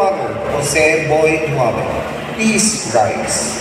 Duago, Jose Boy Duago. Please rise.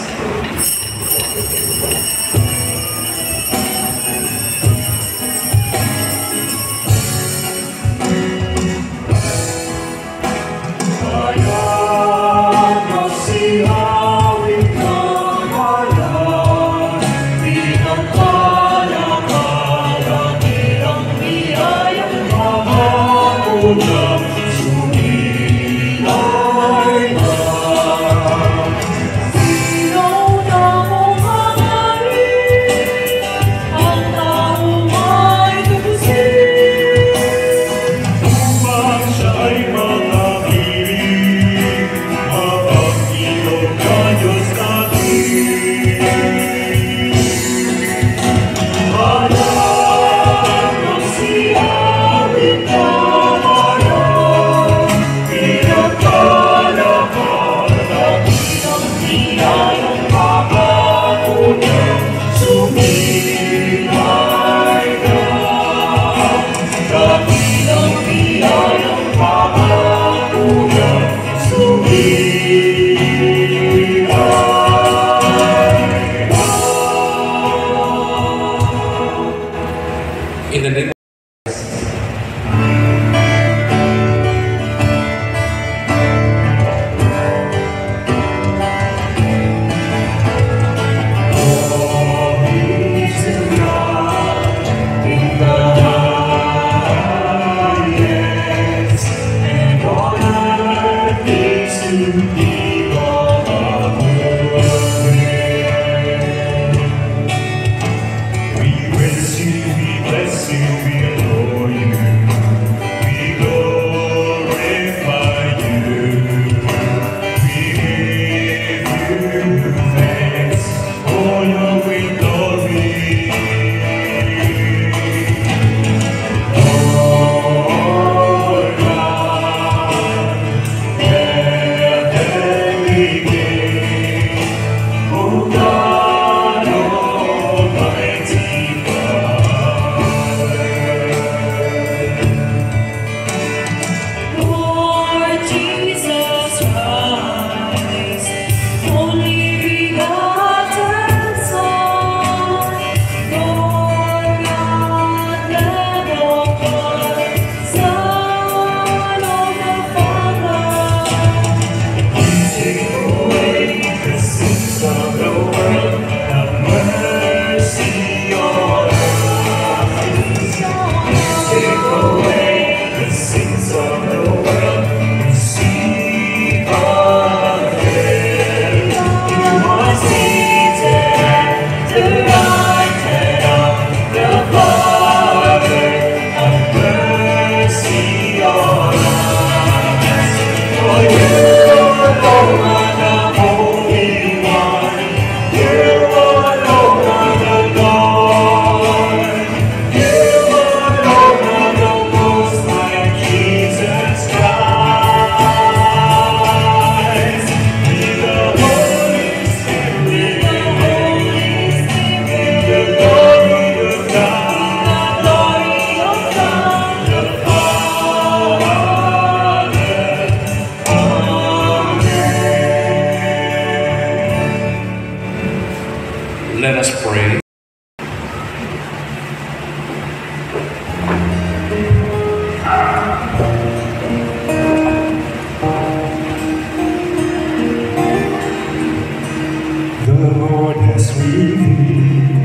Sweet.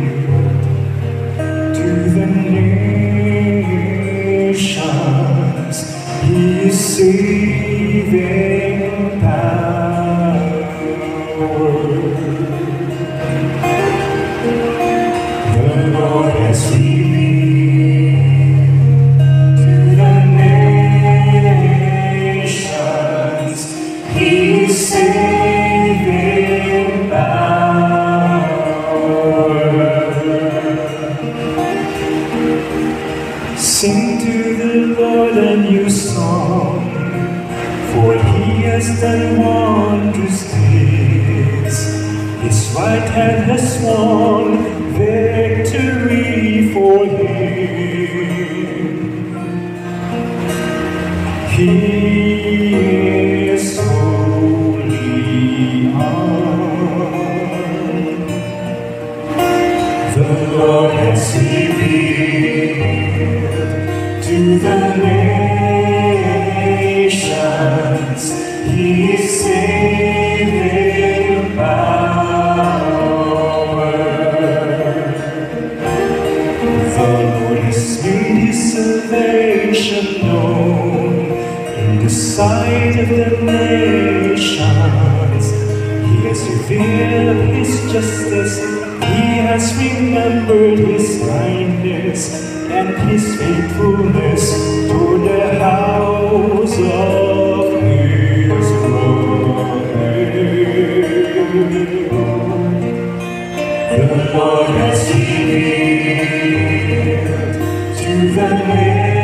and wondrous deeds. His right hand has sworn sight of the nations. He has revealed his justice. He has remembered his kindness and his faithfulness to the house of Israel. The Lord has revealed to the nations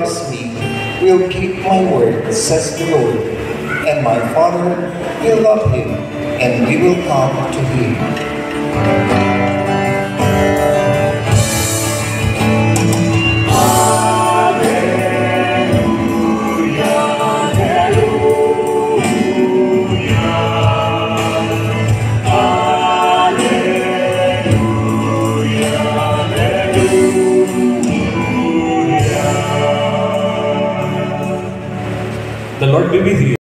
loves me will keep my word, says the Lord, and my Father will love him, and we will come to him. The Lord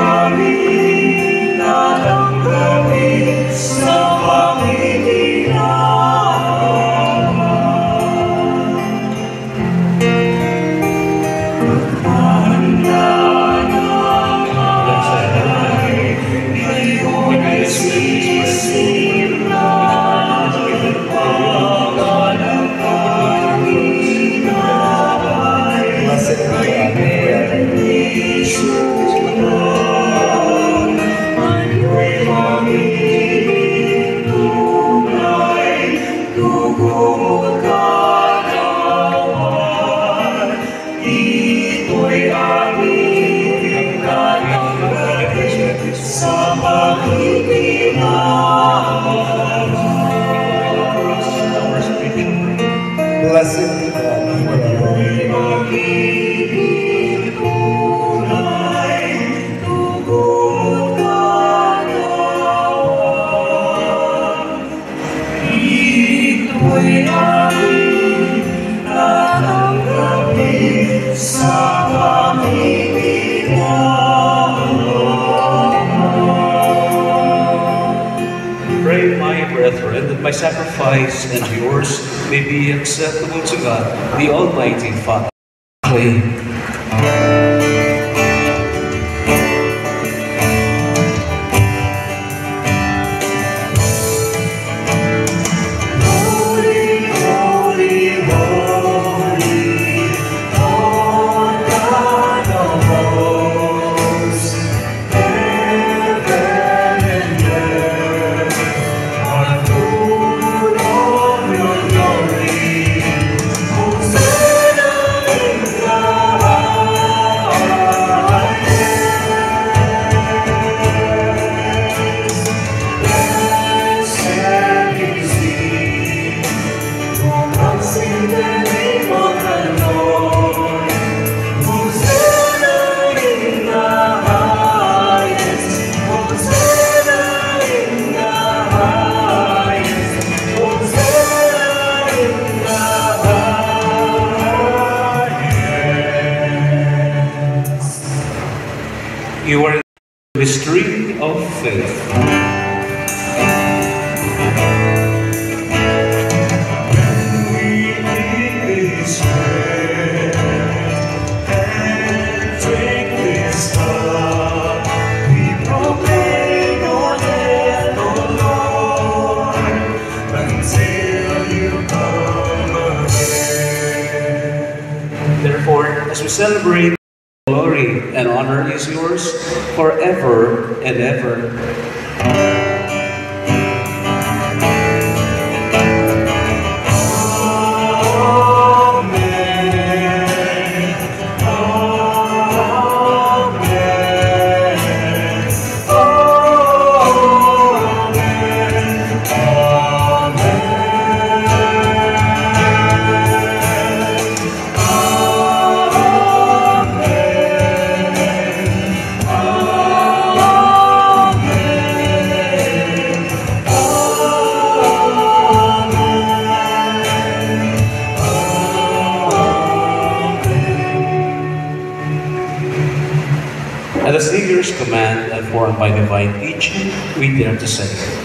be sacrifice and yours may be acceptable to God, the Almighty Father. Amen. celebrate glory and honor is yours forever and ever. We with their say.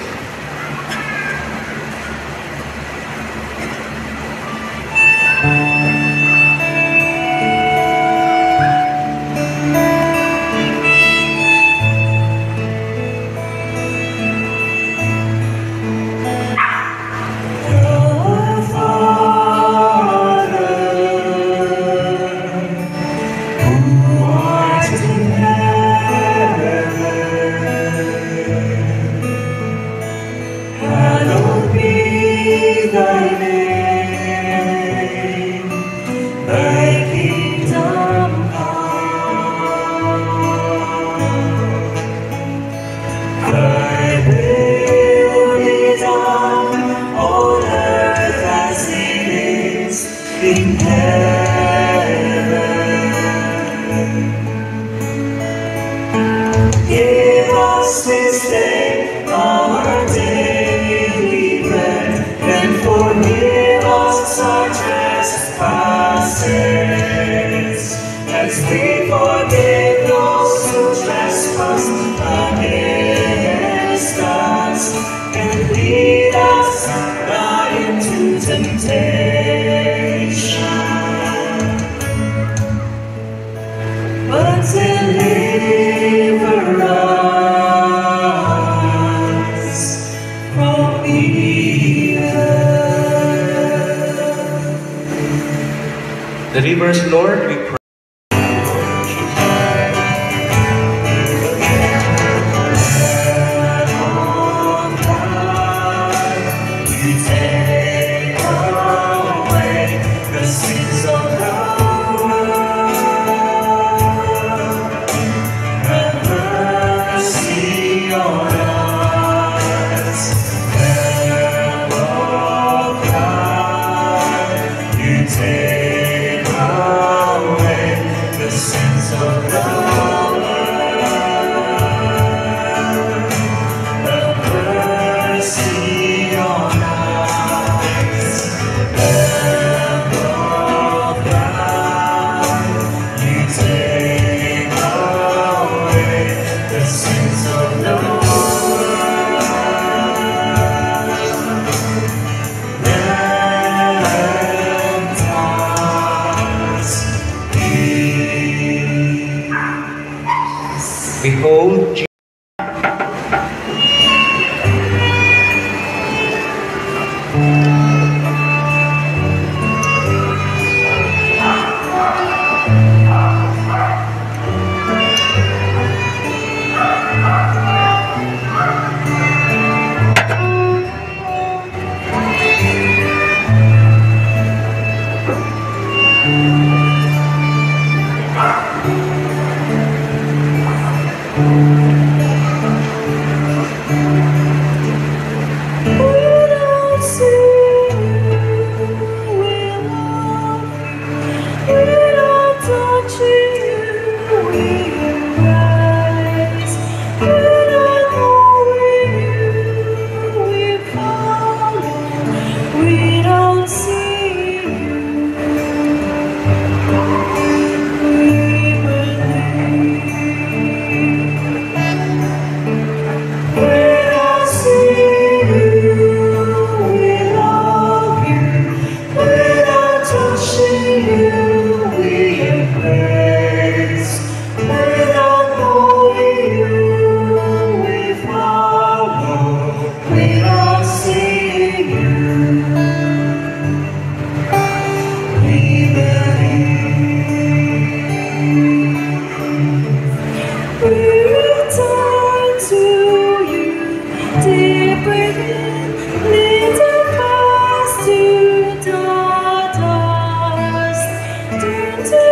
to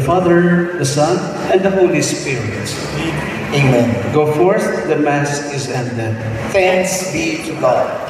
the Father, the Son, and the Holy Spirit. Amen. Go forth, the Mass is ended. Thanks be to God.